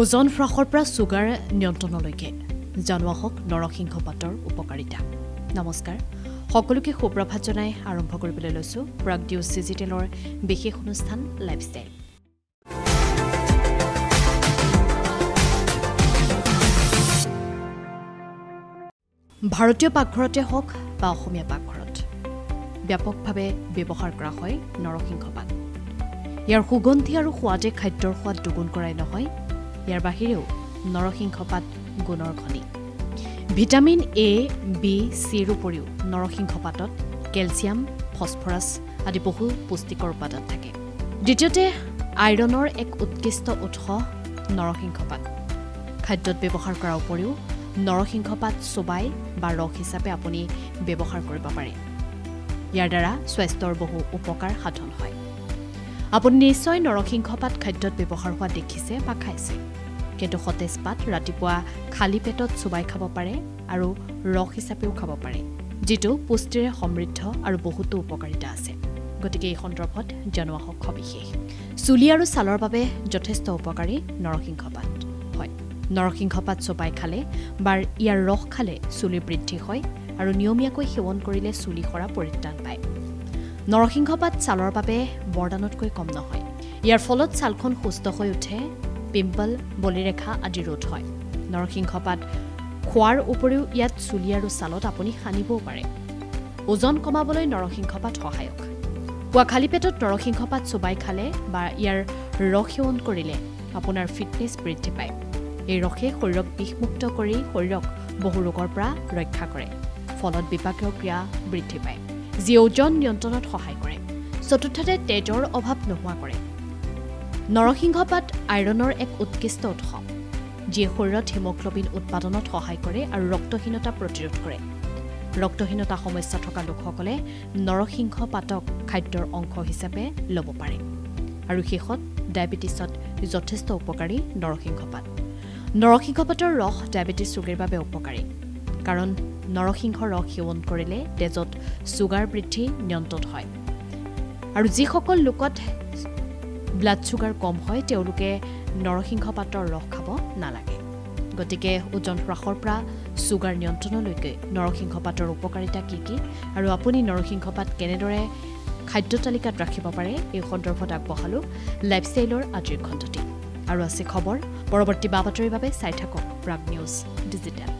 ওজন হ্ৰাসৰ পৰা ছুগাৰ নিয়ন্ত্ৰণলৈকে। জনোৱা হওক নৰসিংহ পাতৰ উপকাৰিতা। নমস্কাৰ। সকলোকে সুপ্ৰভাত জনাই আৰম্ভ কৰিবলৈ লৈছোঁ প্ৰাগ নিউজ ডিজিটেলৰ বিশেষ অনুষ্ঠান লাইফষ্টাইল ভাৰতীয় পাকঘৰতে হওক বা অসমীয়া পাকঘৰত ব্যাপকভাৱে ব্যৱহাৰ কৰা হয় নৰসিংহ পাত। ইয়াৰ সুগন্ধি আৰু সোৱাদে খাদ্যৰ সোৱাদ দুগুণ কৰাই নহয় ইয়াৰ বাহিৰেও নৰসিংহ পাত গুণৰ খনি। ভিটামিন এ বি চিৰ উপৰিও নৰসিংহ পাতত কেলছিয়াম ফচফৰাছ আদি বহু পুষ্টিকৰ উপাদান থাকে। দ্বিতীয়তে আইৰণৰ এক উৎকৃষ্ট উৎস নৰসিংহ পাত খাদ্যত ব্যৱহাৰ কৰাৰ উপৰিও নৰসিংহ পাত চোবাই বা ৰস হিচাপে আপুনি ব্যৱহাৰ কৰিব পাৰে। ইয়াৰ দ্বাৰা স্বাস্থ্যৰ বহু উপকাৰ সাধন হয়। আপুনি নিশ্চয় নৰসিংহ পাত খাদ্যত ব্যৱহাৰ হোৱা দেখিছে বা খাইছে। কিন্তু সতেজ পাত ৰাতিপুৱা খালী পেটত চোবাই খাব পাৰে আৰু ৰস হিচাপেও খাব পাৰে যিটো পুষ্টিৰে সমৃদ্ধ আৰু বহুতো উপকাৰিতা আছে। গতিকে এই সন্দৰ্ভত জনোৱা হওক সবিশেষ। চুলি আৰু ছালৰ বাবে যথেষ্ট উপকাৰী নৰসিংহ পাত হয় নৰসিংহ পাত চোবাই খালে বা ইয়াৰ ৰস খালে চুলিৰ বৃদ্ধি হয় আৰু নিয়মীয়াকৈ সেৱন কৰিলে চুলি সৰা পৰিত্ৰাণ পায়। নৰসিংহ পাত ছালৰ বাবে বৰদানতকৈ কম নহয়। ইয়াৰ ফলত ছালখন সুস্থ হৈ উঠে পিম্পল বলিৰেখা আদি ৰোধ হয়। নৰসিংহ পাত খোৱাৰ উপৰিও ইয়াত চুলি আৰু ছালত আপুনি সানিবও পাৰে। ওজন কমাবলৈ নৰসিংহ পাত সহায়ক। পুৱা খালী পেটত নৰসিংহ পাত চোবাই খালে বা ইয়াৰ ৰস সেৱন কৰিলে আপোনাৰ ফিটনেছ বৃদ্ধি পায়। এই ৰসে শৰীৰক বিষমুক্ত কৰি শৰীৰক বহু ৰোগৰ পৰা ৰক্ষা কৰে। ফলত বিপাকীয় ক্ৰিয়া বৃদ্ধি পায়। যি ওজন নিয়ন্ত্ৰণত সহায় কৰে। চতুৰ্থতে তেজৰ অভাৱ নোহোৱা কৰে। নৰসিংহ পাত আইৰণৰ এক উৎকৃষ্ট উৎস যিয়ে শৰীৰত হিমগ্লবিন উৎপাদনত সহায় কৰে আৰু ৰক্তহীনতা প্ৰতিৰোধ কৰে। ৰক্তহীনতা সমস্যা থকা লোকসকলে নৰসিংহ পাতক খাদ্যৰ অংশ হিচাপে ল'ব পাৰে। আৰু শেষত ডায়েবেটিছত যথেষ্ট উপকাৰী নৰসিংহ পাত নৰসিংহ পাতৰ ৰস ডায়েবেটিছ ৰোগীৰ বাবে উপকাৰী। কাৰণ নৰসিংহ ৰস সেৱন কৰিলে তেজত ছুগাৰ বৃদ্ধি নিয়ন্ত্ৰণ হয়। আৰু যিসকল লোকত ব্লাড ছুগাৰ কম হয় তেওঁলোকে নৰসিংহ পাতৰ ৰস খাব নালাগে। গতিকে ওজন হ্ৰাসৰ পৰা ছুগাৰ নিয়ন্ত্ৰণলৈকে নৰসিংহ পাতৰ উপকাৰিতা কি কি? আৰু আপুনি নৰসিংহ পাত কেনেদৰে খাদ্য তালিকাত ৰাখিব পাৰে? এই সন্দৰ্ভত আগবঢ়ালোঁ লাইফষ্টাইলৰ আজিৰ খণ্ডটি। আৰু আছে খবৰ। পৰৱৰ্তী বা বাতৰিৰ বাবে চাই থাকক প্ৰাগ নিউজ ডিজিটেল